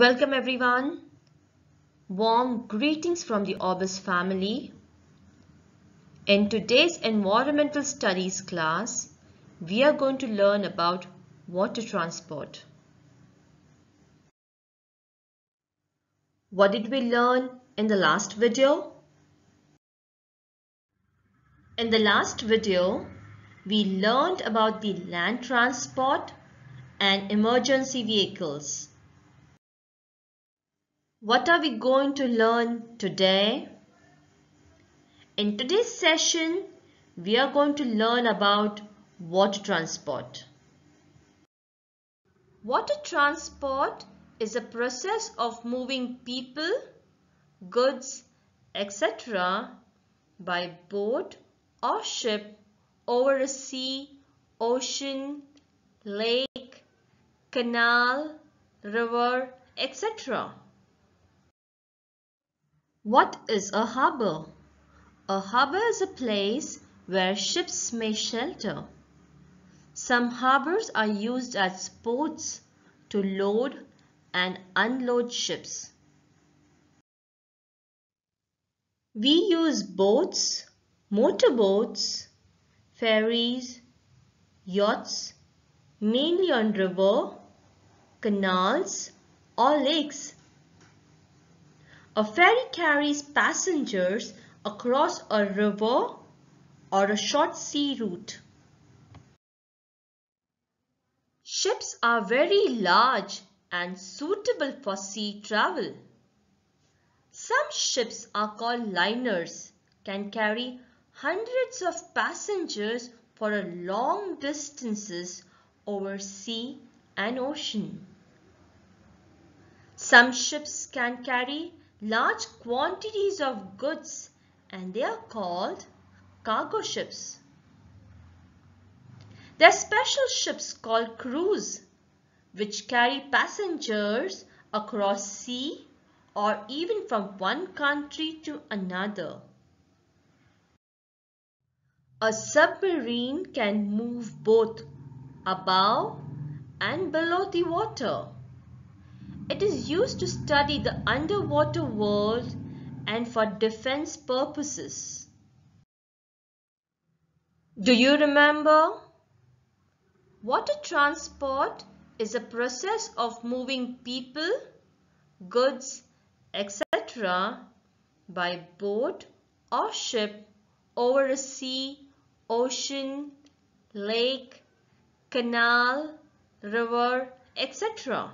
Welcome everyone. Warm greetings from the Orbis family. In today's environmental studies class, we are going to learn about water transport. What did we learn in the last video? In the last video, we learned about the land transport and emergency vehicles. What are we going to learn today? In today's session, we are going to learn about water transport. Water transport is a process of moving people, goods, etc. by boat or ship over a sea, ocean, lake, canal, river, etc. What is a harbour? A harbour is a place where ships may shelter. Some harbours are used as ports to load and unload ships. We use boats, motorboats, ferries, yachts, mainly on river, canals or lakes. A ferry carries passengers across a river or a short sea route. Ships are very large and suitable for sea travel. Some ships are called liners, can carry hundreds of passengers for long distances over sea and ocean. Some ships can carry large quantities of goods and they are called cargo ships. There are special ships called cruise which carry passengers across sea or even from one country to another. A submarine can move both above and below the water. It is used to study the underwater world and for defense purposes. Do you remember? Water transport is a process of moving people, goods, etc. by boat or ship over a sea, ocean, lake, canal, river, etc.